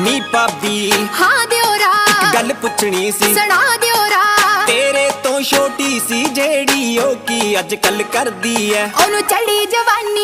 ਨੀ ਭਾਬੀ। ਹਾਂ ਦਿਓਰਾ ਗੱਲ ਪੁੱਛਣੀ ਸੀ। ਸੁਣਾ ਦਿਓਰਾ ਤੇਰੇ ਤੋਂ ਛੋਟੀ ਸੀ ਜਿਹੜੀ ਉਹ ਕੀ ਅੱਜ ਕੱਲ ਕਰਦੀ ਐ? ਉਹਨੂੰ ਚੜੀ ਜਵਾਨੀ